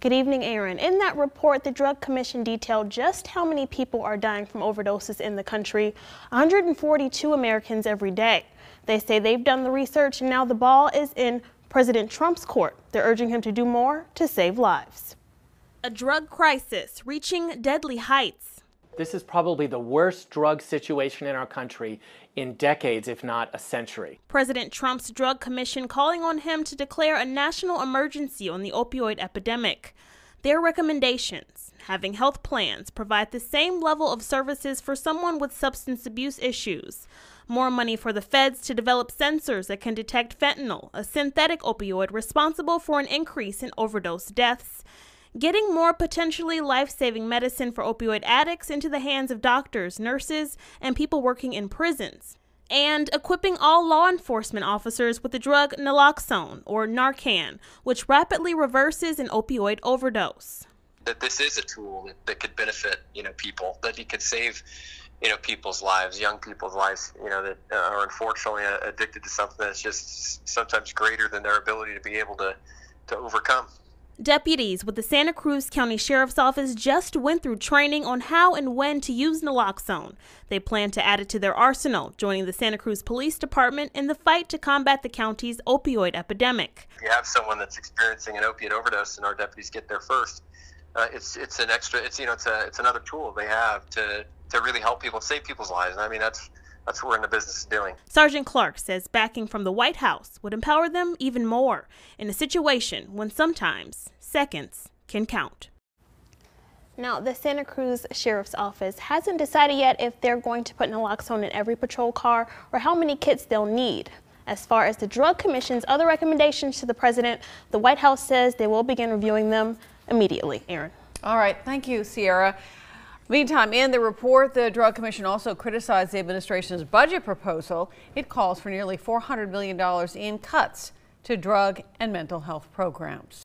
Good evening, Aaron. In that report, the Drug Commission detailed just how many people are dying from overdoses in the country 142 Americans every day. They say they've done the research and now the ball is in President Trump's court. They're urging him to do more to save lives. A drug crisis reaching deadly heights. This is probably the worst drug situation in our country in decades, if not a century. President Trump's Drug Commission calling on him to declare a national emergency on the opioid epidemic. Their recommendations having health plans provide the same level of services for someone with substance abuse issues. More money for the feds to develop sensors that can detect fentanyl, a synthetic opioid responsible for an increase in overdose deaths getting more potentially life saving medicine for opioid addicts into the hands of doctors, nurses, and people working in prisons, and equipping all law enforcement officers with the drug naloxone, or Narcan, which rapidly reverses an opioid overdose. That this is a tool that, that could benefit, you know, people, that it could save you know people's lives young people's lives you know that are unfortunately addicted to something that's just sometimes greater than their ability to be able to to overcome Deputies with the Santa Cruz County Sheriff's Office just went through training on how and when to use naloxone. They plan to add it to their arsenal, joining the Santa Cruz Police Department in the fight to combat the county's opioid epidemic. If you have someone that's experiencing an opiate overdose and our deputies get there first, uh, it's it's an extra it's you know it's a it's another tool they have to to really help people save people's lives. I mean that's that's what we're in the business of doing. Sergeant Clark says backing from the White House would empower them even more in a situation when sometimes seconds can count. Now, the Santa Cruz Sheriff's Office hasn't decided yet if they're going to put naloxone in every patrol car or how many kits they'll need. As far as the Drug Commission's other recommendations to the President, the White House says they will begin reviewing them immediately. Aaron. All right. Thank you, Sierra. Meantime, in the report, the Drug Commission also criticized the administration's budget proposal. It calls for nearly $400 million in cuts to drug and mental health programs.